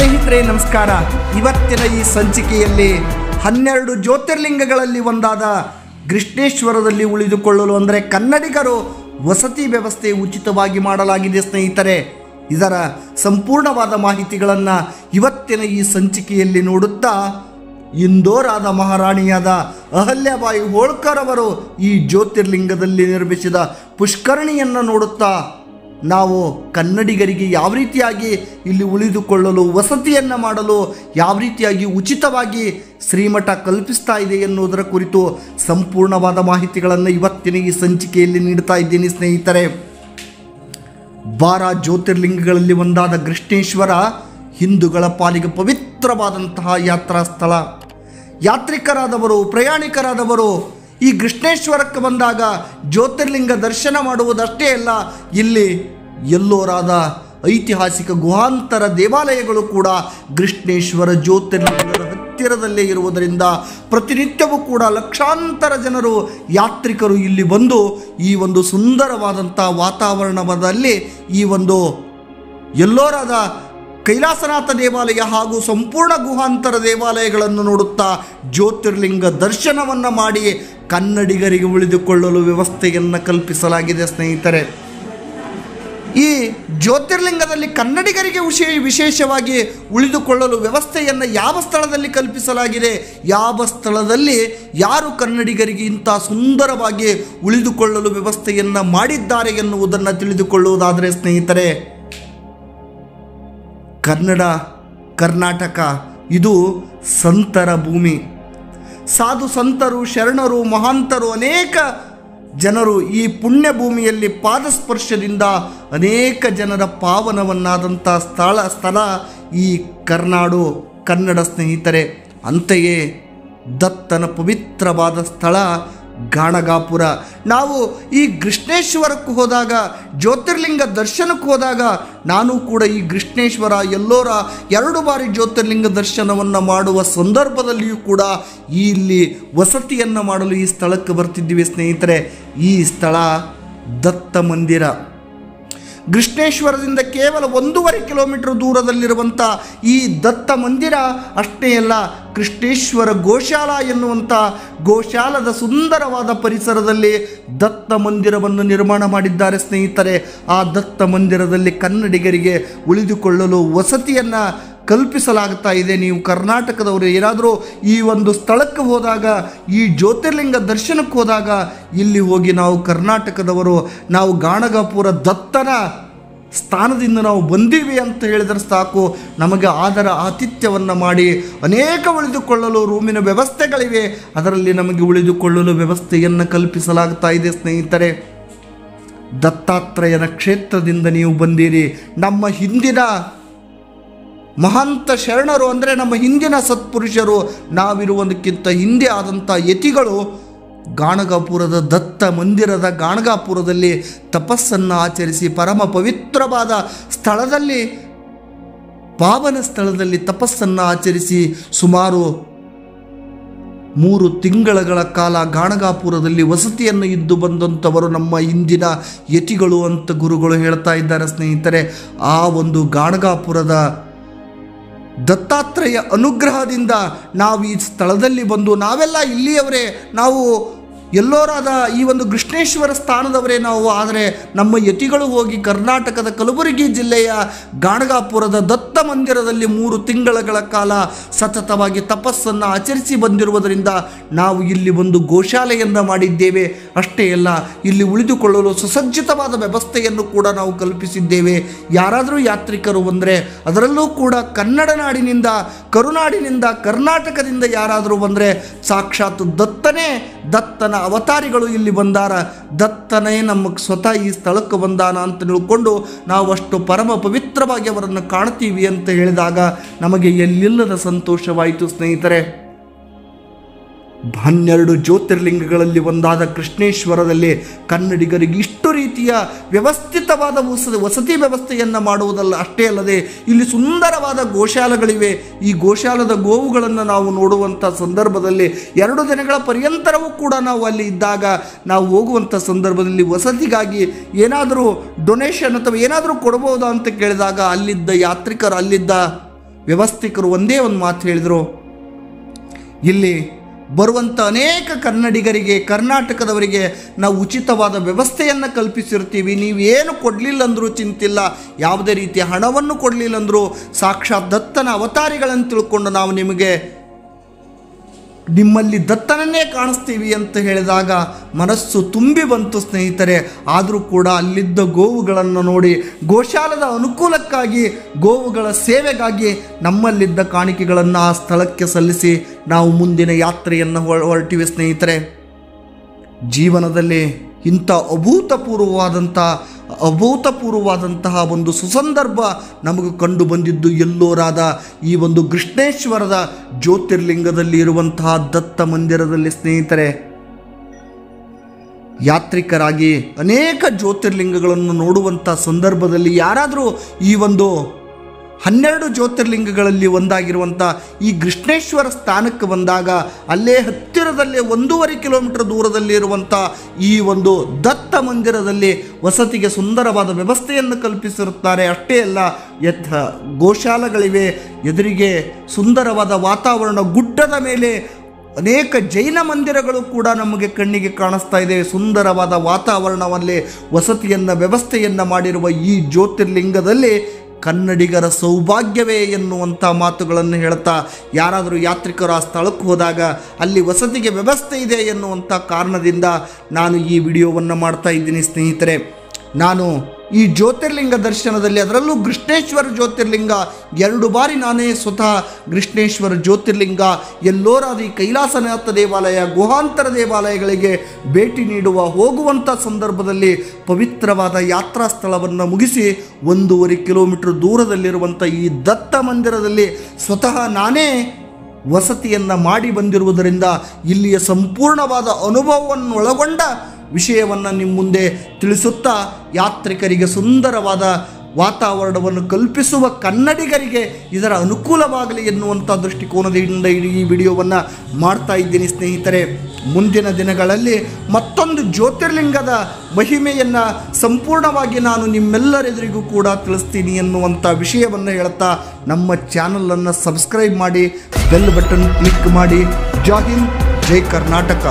ಸ್ನೇಹಿತರೆ, ನಮಸ್ಕಾರ. ಇವತ್ತಿನ ಈ ಸಂಚಿಕೆಯಲ್ಲಿ ಹನ್ನೆರಡು ಜ್ಯೋತಿರ್ಲಿಂಗಗಳಲ್ಲಿ ಒಂದಾದ ಕೃಷ್ಣೇಶ್ವರದಲ್ಲಿ ಉಳಿದುಕೊಳ್ಳಲು ಅಂದರೆ ಕನ್ನಡಿಗರು ವಸತಿ ವ್ಯವಸ್ಥೆ ಉಚಿತವಾಗಿ ಮಾಡಲಾಗಿದೆ ಸ್ನೇಹಿತರೆ. ಇದರ ಸಂಪೂರ್ಣವಾದ ಮಾಹಿತಿಗಳನ್ನು ಇವತ್ತಿನ ಈ ಸಂಚಿಕೆಯಲ್ಲಿ ನೋಡುತ್ತಾ ಇಂದೋರಾದ ಮಹಾರಾಣಿಯಾದ ಅಹಲ್ಯಬಾಯಿ ಹೋಳ್ಕರ್ ಅವರು ಈ ಜ್ಯೋತಿರ್ಲಿಂಗದಲ್ಲಿ ನಿರ್ಮಿಸಿದ ಪುಷ್ಕರಣಿಯನ್ನು ನೋಡುತ್ತಾ ನಾವು ಕನ್ನಡಿಗರಿಗೆ ಯಾವ ರೀತಿಯಾಗಿ ಇಲ್ಲಿ ಉಳಿದುಕೊಳ್ಳಲು, ವಸತಿಯನ್ನು ಮಾಡಲು ಯಾವ ರೀತಿಯಾಗಿ ಉಚಿತವಾಗಿ ಶ್ರೀಮಠ ಕಲ್ಪಿಸ್ತಾ ಇದೆ ಎನ್ನುವುದರ ಕುರಿತು ಸಂಪೂರ್ಣವಾದ ಮಾಹಿತಿಗಳನ್ನು ಇವತ್ತಿನ ಈ ಸಂಚಿಕೆಯಲ್ಲಿ ನೀಡ್ತಾ ಇದ್ದೀನಿ ಸ್ನೇಹಿತರೆ. ಬಾರ ಜ್ಯೋತಿರ್ಲಿಂಗಗಳಲ್ಲಿ ಒಂದಾದ ಕೃಷ್ಣೇಶ್ವರ ಹಿಂದೂಗಳ ಪಾಲಿಗೆ ಪವಿತ್ರವಾದಂತಹ ಯಾತ್ರಾ ಸ್ಥಳ ಯಾತ್ರಿಕರಾದವರು, ಪ್ರಯಾಣಿಕರಾದವರು ಈ ಕೃಷ್ಣೇಶ್ವರಕ್ಕೆ ಬಂದಾಗ ಜ್ಯೋತಿರ್ಲಿಂಗ ದರ್ಶನ ಮಾಡುವುದಷ್ಟೇ ಅಲ್ಲ, ಇಲ್ಲಿ ಎಲ್ಲೋರಾದ ಐತಿಹಾಸಿಕ ಗುಹಾಂತರ ದೇವಾಲಯಗಳು ಕೂಡ ಕೃಷ್ಣೇಶ್ವರ ಜ್ಯೋತಿರ್ಲಿಂಗದ ಹತ್ತಿರದಲ್ಲೇ ಇರುವುದರಿಂದ ಪ್ರತಿನಿತ್ಯವೂ ಕೂಡ ಲಕ್ಷಾಂತರ ಜನರು, ಯಾತ್ರಿಕರು ಇಲ್ಲಿ ಬಂದು ಈ ಒಂದು ಸುಂದರವಾದಂಥ ವಾತಾವರಣದಲ್ಲಿ ಈ ಒಂದು ಎಲ್ಲೋರಾದ ಕೈಲಾಸನಾಥ ದೇವಾಲಯ ಹಾಗೂ ಸಂಪೂರ್ಣ ಗುಹಾಂತರ ದೇವಾಲಯಗಳನ್ನು ನೋಡುತ್ತಾ ಜ್ಯೋತಿರ್ಲಿಂಗ ದರ್ಶನವನ್ನು ಮಾಡಿ ಕನ್ನಡಿಗರಿಗೆ ಉಳಿದುಕೊಳ್ಳಲು ವ್ಯವಸ್ಥೆಯನ್ನು ಕಲ್ಪಿಸಲಾಗಿದೆ, ಸ್ನೇಹಿತರೆ. ಈ ಜ್ಯೋತಿರ್ಲಿಂಗದಲ್ಲಿ ಕನ್ನಡಿಗರಿಗೆ ವಿಶೇ, ವಿಶೇಷವಾಗಿ ಉಳಿದುಕೊಳ್ಳಲು ವ್ಯವಸ್ಥೆಯನ್ನು ಯಾವ ಸ್ಥಳದಲ್ಲಿ ಕಲ್ಪಿಸಲಾಗಿದೆ, ಯಾವ ಸ್ಥಳದಲ್ಲಿ ಯಾರು ಕನ್ನಡಿಗರಿಗೆ ಇಂಥ ಸುಂದರವಾಗಿ ಉಳಿದುಕೊಳ್ಳಲು ವ್ಯವಸ್ಥೆಯನ್ನು ಮಾಡಿದ್ದಾರೆ ಎನ್ನುವುದನ್ನು ತಿಳಿದುಕೊಳ್ಳುವುದಾದರೆ, ಸ್ನೇಹಿತರೆ, ಕನ್ನಡ, ಕರ್ನಾಟಕ, ಇದು ಸಂತರ ಭೂಮಿ. ಸಾಧು ಸಂತರು, ಶರಣರು, ಮಹಾಂತರು, ಅನೇಕ ಜನರು ಈ ಪುಣ್ಯ ಭೂಮಿಯಲ್ಲಿ ಪಾದಸ್ಪರ್ಶದಿಂದ ಅನೇಕ ಜನರ ಪಾವನವನ್ನಾದಂಥ ಸ್ಥಳ ಸ್ಥಳ ಈ ಕರ್ನಾಡು, ಕನ್ನಡ ಸ್ನೇಹಿತರೆ. ಅಂತೆಯೇ ದತ್ತನ ಪವಿತ್ರವಾದ ಸ್ಥಳ ಗಾಣಗಾಪುರ. ನಾವು ಈ ಕೃಷ್ಣೇಶ್ವರಕ್ಕೆ ಹೋದಾಗ, ಜ್ಯೋತಿರ್ಲಿಂಗ ದರ್ಶನಕ್ಕೆ ಹೋದಾಗ, ನಾನು ಕೂಡ ಈ ಕೃಷ್ಣೇಶ್ವರ, ಎಲ್ಲೋರ ಎರಡು ಬಾರಿ ಜ್ಯೋತಿರ್ಲಿಂಗ ದರ್ಶನವನ್ನು ಮಾಡುವ ಸಂದರ್ಭದಲ್ಲಿಯೂ ಕೂಡ ಇಲ್ಲಿ ವಸತಿಯನ್ನು ಮಾಡಲು ಈ ಸ್ಥಳಕ್ಕೆ ಬರ್ತಿದ್ದೀವಿ ಸ್ನೇಹಿತರೆ. ಈ ಸ್ಥಳ ದತ್ತ ಮಂದಿರ ಕೃಷ್ಣೇಶ್ವರದಿಂದ ಕೇವಲ ಒಂದೂವರೆ ಕಿಲೋಮೀಟರ್ ದೂರದಲ್ಲಿರುವಂಥ ಈ ದತ್ತ ಮಂದಿರ, ಅಷ್ಟೇ ಅಲ್ಲ ಕೃಷ್ಣೇಶ್ವರ ಗೋಶಾಲ ಎನ್ನುವಂಥ ಗೋಶಾಲದ ಸುಂದರವಾದ ಪರಿಸರದಲ್ಲಿ ದತ್ತ ಮಂದಿರವನ್ನು ನಿರ್ಮಾಣ ಮಾಡಿದ್ದಾರೆ ಸ್ನೇಹಿತರೆ. ಆ ದತ್ತ ಮಂದಿರದಲ್ಲಿ ಕನ್ನಡಿಗರಿಗೆ ಉಳಿದುಕೊಳ್ಳಲು ವಸತಿಯನ್ನು ಕಲ್ಪಿಸಲಾಗ್ತಾ ಇದೆ. ನೀವು ಕರ್ನಾಟಕದವರು ಏನಾದರೂ ಈ ಒಂದು ಸ್ಥಳಕ್ಕೆ ಹೋದಾಗ, ಈ ಜ್ಯೋತಿರ್ಲಿಂಗ ದರ್ಶನಕ್ಕೆ ಹೋದಾಗ, ಇಲ್ಲಿ ಹೋಗಿ ನಾವು ಕರ್ನಾಟಕದವರು, ನಾವು ಗಾಣಗಾಪುರ ದತ್ತನ ಸ್ಥಾನದಿಂದ ನಾವು ಬಂದೀವಿ ಅಂತ ಹೇಳಿದರೆ ಸಾಕು. ನಮಗೆ ಆದರ ಆತಿಥ್ಯವನ್ನು ಮಾಡಿ, ಅನೇಕ ಉಳಿದುಕೊಳ್ಳಲು ರೂಮಿನ ವ್ಯವಸ್ಥೆಗಳಿವೆ. ಅದರಲ್ಲಿ ನಮಗೆ ಉಳಿದುಕೊಳ್ಳಲು ವ್ಯವಸ್ಥೆಯನ್ನು ಕಲ್ಪಿಸಲಾಗ್ತಾ ಇದೆ ಸ್ನೇಹಿತರೆ. ದತ್ತಾತ್ರೇಯನ ಕ್ಷೇತ್ರದಿಂದ ನೀವು ಬಂದಿರಿ. ನಮ್ಮ ಹಿಂದಿನ ಮಹಾಂತ ಶರಣರು ಅಂದರೆ ನಮ್ಮ ಹಿಂದಿನ ಸತ್ಪುರುಷರು ನಾವಿರುವುದಕ್ಕಿಂತ ಹಿಂದೆ ಆದಂಥ ಯತಿಗಳು. ಗಾಣಗಾಪುರದ ದತ್ತ ಮಂದಿರದ ಗಾಣಗಾಪುರದಲ್ಲಿ ತಪಸ್ಸನ್ನು ಆಚರಿಸಿ ಪರಮ ಪವಿತ್ರವಾದ ಸ್ಥಳದಲ್ಲಿ, ಪಾವನ ಸ್ಥಳದಲ್ಲಿ ತಪಸ್ಸನ್ನು ಆಚರಿಸಿ ಸುಮಾರು ಮೂರು ತಿಂಗಳ ಕಾಲ ಗಾಣಗಾಪುರದಲ್ಲಿ ವಸತಿಯನ್ನು ಇದ್ದು ಬಂದಂಥವರು ನಮ್ಮ ಹಿಂದಿನ ಯತಿಗಳು ಅಂತ ಗುರುಗಳು ಹೇಳ್ತಾ ಇದ್ದಾರೆ ಸ್ನೇಹಿತರೆ. ಆ ಒಂದು ಗಾಣಗಾಪುರದ ದತ್ತಾತ್ರೇಯ ಅನುಗ್ರಹದಿಂದ ನಾವು ಈ ಸ್ಥಳದಲ್ಲಿ ಬಂದು ನಾವೆಲ್ಲ ಇಲ್ಲಿಯವರೇ ನಾವು ಎಲ್ಲೋರಾದ ಈ ಒಂದು ಕೃಷ್ಣೇಶ್ವರ ಸ್ಥಾನದವರೇ ನಾವು, ಆದರೆ ನಮ್ಮ ಯತಿಗಳು ಹೋಗಿ ಕರ್ನಾಟಕದ ಕಲಬುರಗಿ ಜಿಲ್ಲೆಯ ಗಾಣಗಾಪುರದ ದತ್ತ ಮಂದಿರದಲ್ಲಿ ಮೂರು ತಿಂಗಳ ಕಾಲ ಸತತವಾಗಿ ತಪಸ್ಸನ್ನು ಆಚರಿಸಿ ಬಂದಿರುವುದರಿಂದ ನಾವು ಇಲ್ಲಿ ಒಂದು ಗೋಶಾಲೆಯನ್ನು ಮಾಡಿದ್ದೇವೆ. ಅಷ್ಟೇ ಅಲ್ಲ, ಇಲ್ಲಿ ಉಳಿದುಕೊಳ್ಳಲು ಸುಸಜ್ಜಿತವಾದ ವ್ಯವಸ್ಥೆಯನ್ನು ಕೂಡ ನಾವು ಕಲ್ಪಿಸಿದ್ದೇವೆ. ಯಾರಾದರೂ ಯಾತ್ರಿಕರು ಬಂದರೆ ಅದರಲ್ಲೂ ಕೂಡ ಕನ್ನಡ ನಾಡಿನಿಂದ, ಕರುನಾಡಿನಿಂದ, ಕರ್ನಾಟಕದಿಂದ ಯಾರಾದರೂ ಬಂದರೆ ಸಾಕ್ಷಾತ್ ದತ್ತನೇ ದತ್ತನ ಅವತಾರಿಗಳು ಇಲ್ಲಿ ಬಂದಾರ. ದತ್ತನೇ ನಮಗೆ ಸ್ವತಃ ಈ ಸ್ಥಳಕ್ಕೆ ಬಂದಾನ ಅಂತ ತಿಳ್ಕೊಂಡು ನಾವು ಅಷ್ಟು ಪರಮ ಪವಿತ್ರವಾಗಿ ಅವರನ್ನು ಕಾಣ್ತೀವಿ ಅಂತ ಹೇಳಿದಾಗ ನಮಗೆ ಎಲ್ಲಿಲ್ಲದ ಸಂತೋಷವಾಯಿತು ಸ್ನೇಹಿತರೆ. ಹನ್ನೆರಡು ಜ್ಯೋತಿರ್ಲಿಂಗಗಳಲ್ಲಿ ಒಂದಾದ ಕೃಷ್ಣೇಶ್ವರದಲ್ಲಿ ಕನ್ನಡಿಗರಿಗೆ ಇಷ್ಟು ರೀತಿಯ ವ್ಯವಸ್ಥಿತವಾದ ವಸ ವಸತಿ ವ್ಯವಸ್ಥೆಯನ್ನು ಮಾಡುವುದಲ್ಲ, ಅಷ್ಟೇ ಅಲ್ಲದೆ ಇಲ್ಲಿ ಸುಂದರವಾದ ಗೋಶಾಲಗಳಿವೆ. ಈ ಗೋಶಾಲದ ಗೋವುಗಳನ್ನು ನಾವು ನೋಡುವಂಥ ಸಂದರ್ಭದಲ್ಲಿ ಎರಡು ದಿನಗಳ ಪರ್ಯಂತರವೂ ಕೂಡ ನಾವು ಅಲ್ಲಿ ಇದ್ದಾಗ ನಾವು ಹೋಗುವಂಥ ಸಂದರ್ಭದಲ್ಲಿ ವಸತಿಗಾಗಿ ಏನಾದರೂ ಡೊನೇಷನ್ ಅಥವಾ ಏನಾದರೂ ಕೊಡ್ಬೋದಾ ಅಂತ ಕೇಳಿದಾಗ ಅಲ್ಲಿದ್ದ ಯಾತ್ರಿಕರು, ಅಲ್ಲಿದ್ದ ವ್ಯವಸ್ಥಿಕರು ಒಂದೇ ಒಂದು ಮಾತು ಹೇಳಿದರು. ಇಲ್ಲಿ ಬರುವಂಥ ಅನೇಕ ಕನ್ನಡಿಗರಿಗೆ, ಕರ್ನಾಟಕದವರಿಗೆ ನಾವು ಉಚಿತವಾದ ವ್ಯವಸ್ಥೆಯನ್ನು ಕಲ್ಪಿಸಿರ್ತೀವಿ. ನೀವೇನು ಕೊಡಲಿಲ್ಲ ಅಂದರೂ ಚಿಂತಿಲ್ಲ. ಯಾವುದೇ ರೀತಿಯ ಹಣವನ್ನು ಕೊಡಲಿಲ್ಲ ಅಂದರೂ ಸಾಕ್ಷಾತ್ ದತ್ತನ ಅವತಾರಿಗಳನ್ನು ತಿಳ್ಕೊಂಡು ನಾವು ನಿಮಗೆ ನಿಮ್ಮಲ್ಲಿ ದತ್ತನನ್ನೇ ಕಾಣಿಸ್ತೀವಿ ಅಂತ ಹೇಳಿದಾಗ ಮನಸ್ಸು ತುಂಬಿ ಬಂತು ಸ್ನೇಹಿತರೆ. ಆದರೂ ಕೂಡ ಅಲ್ಲಿದ್ದ ಗೋವುಗಳನ್ನು ನೋಡಿ ಗೋಶಾಲದ ಅನುಕೂಲಕ್ಕಾಗಿ, ಗೋವುಗಳ ಸೇವೆಗಾಗಿ ನಮ್ಮಲ್ಲಿದ್ದ ಕಾಣಿಕೆಗಳನ್ನು ಆ ಸ್ಥಳಕ್ಕೆ ಸಲ್ಲಿಸಿ ನಾವು ಮುಂದಿನ ಯಾತ್ರೆಯನ್ನು ಹೊರ- ಹೊರಟಿವೆ ಸ್ನೇಹಿತರೆ. ಜೀವನದಲ್ಲಿ ಇಂಥ ಅಭೂತಪೂರ್ವವಾದಂಥ ಅಭೂತಪೂರ್ವವಾದಂತಹ ಒಂದು ಸುಸಂದರ್ಭ ನಮಗೆ ಕಂಡು ಬಂದಿದ್ದು ಎಲ್ಲೋರಾದ ಈ ಒಂದು ಕೃಷ್ಣೇಶ್ವರದ ಜ್ಯೋತಿರ್ಲಿಂಗದಲ್ಲಿ ಇರುವಂತಹ ದತ್ತ ಮಂದಿರದಲ್ಲಿ ಸ್ನೇಹಿತರೆ. ಯಾತ್ರಿಕರಾಗಿ ಅನೇಕ ಜ್ಯೋತಿರ್ಲಿಂಗಗಳನ್ನು ನೋಡುವಂಥ ಸಂದರ್ಭದಲ್ಲಿ ಯಾರಾದರೂ ಈ ಒಂದು ಹನ್ನೆರಡು ಜ್ಯೋತಿರ್ಲಿಂಗಗಳಲ್ಲಿ ಒಂದಾಗಿರುವಂಥ ಈ ಕೃಷ್ಣೇಶ್ವರ ಸ್ಥಾನಕ್ಕೆ ಬಂದಾಗ ಅಲ್ಲೇ ಹತ್ತಿರದಲ್ಲೇ ಒಂದೂವರೆ ಕಿಲೋಮೀಟರ್ ದೂರದಲ್ಲಿ ಇರುವಂಥ ಈ ಒಂದು ದತ್ತ ಮಂದಿರದಲ್ಲಿ ವಸತಿಗೆ ಸುಂದರವಾದ ವ್ಯವಸ್ಥೆಯನ್ನು ಕಲ್ಪಿಸಿರುತ್ತಾರೆ. ಅಷ್ಟೇ ಅಲ್ಲ ಯಥ ಗೋಶಾಲಗಳಿವೆ, ಎದುರಿಗೆ ಸುಂದರವಾದ ವಾತಾವರಣ ಗುಡ್ಡದ ಮೇಲೆ ಅನೇಕ ಜೈನ ಮಂದಿರಗಳು ಕೂಡ ನಮಗೆ ಕಣ್ಣಿಗೆ ಕಾಣಿಸ್ತಾ ಇದೆ. ಸುಂದರವಾದ ವಾತಾವರಣವಲ್ಲಿ ವಸತಿಯನ್ನು ವ್ಯವಸ್ಥೆಯನ್ನು ಮಾಡಿರುವ ಈ ಜ್ಯೋತಿರ್ಲಿಂಗದಲ್ಲಿ ಕನ್ನಡಿಗರ ಸೌಭಾಗ್ಯವೇ ಎನ್ನುವಂಥ ಮಾತುಗಳನ್ನು ಹೇಳ್ತಾ ಯಾರಾದರೂ ಯಾತ್ರಿಕರು ಆ ಸ್ಥಳಕ್ಕೆ ಹೋದಾಗ ಅಲ್ಲಿ ವಸತಿಗೆ ವ್ಯವಸ್ಥೆ ಇದೆ ಎನ್ನುವಂಥ ಕಾರಣದಿಂದ ನಾನು ಈ ವಿಡಿಯೋವನ್ನು ಮಾಡ್ತಾ ಇದ್ದೀನಿ ಸ್ನೇಹಿತರೆ. ನಾನು ಈ ಜ್ಯೋತಿರ್ಲಿಂಗ ದರ್ಶನದಲ್ಲಿ ಅದರಲ್ಲೂ ಕೃಷ್ಣೇಶ್ವರ ಜ್ಯೋತಿರ್ಲಿಂಗ ಎರಡು ಬಾರಿ ನಾನೇ ಸ್ವತಃ ಕೃಷ್ಣೇಶ್ವರ ಜ್ಯೋತಿರ್ಲಿಂಗ. ಎಲ್ಲೋರಾದಿ ಕೈಲಾಸನಾಥ ದೇವಾಲಯ, ಗುಹಾಂತರ ದೇವಾಲಯಗಳಿಗೆ ಭೇಟಿ ನೀಡುವ ಹೋಗುವಂಥ ಸಂದರ್ಭದಲ್ಲಿ ಪವಿತ್ರವಾದ ಯಾತ್ರಾ ಸ್ಥಳವನ್ನು ಮುಗಿಸಿ ಒಂದೂವರೆ ಕಿಲೋಮೀಟರ್ ದೂರದಲ್ಲಿರುವಂಥ ಈ ದತ್ತ ಮಂದಿರದಲ್ಲಿ ಸ್ವತಃ ನಾನೇ ವಸತಿಯನ್ನು ಮಾಡಿ ಬಂದಿರುವುದರಿಂದ ಇಲ್ಲಿಯ ಸಂಪೂರ್ಣವಾದ ಅನುಭವವನ್ನು ಒಳಗೊಂಡ ವಿಷಯವನ್ನು ನಿಮ್ಮ ಮುಂದೆ ತಿಳಿಸುತ್ತಾ ಯಾತ್ರಿಕರಿಗೆ ಸುಂದರವಾದ ವಾತಾವರಣವನ್ನು ಕಲ್ಪಿಸುವ ಕನ್ನಡಿಗರಿಗೆ ಇದರ ಅನುಕೂಲವಾಗಲಿ ಎನ್ನುವಂಥ ದೃಷ್ಟಿಕೋನದಿಂದ ಈ ವಿಡಿಯೋವನ್ನು ಮಾಡ್ತಾ ಇದ್ದೀನಿ ಸ್ನೇಹಿತರೆ. ಮುಂದಿನ ದಿನಗಳಲ್ಲಿ ಮತ್ತೊಂದು ಜ್ಯೋತಿರ್ಲಿಂಗದ ಮಹಿಮೆಯನ್ನು ಸಂಪೂರ್ಣವಾಗಿ ನಾನು ನಿಮ್ಮೆಲ್ಲರೆದುರಿಗೂ ಕೂಡ ತಿಳಿಸ್ತೀನಿ ಎನ್ನುವಂಥ ವಿಷಯವನ್ನು ಹೇಳ್ತಾ ನಮ್ಮ ಚಾನಲನ್ನು ಸಬ್ಸ್ಕ್ರೈಬ್ ಮಾಡಿ ಬೆಲ್ ಬಟನ್ ಕ್ಲಿಕ್ ಮಾಡಿ. ಜೈ ಹಿಂದ್, ಜೈ ಕರ್ನಾಟಕ.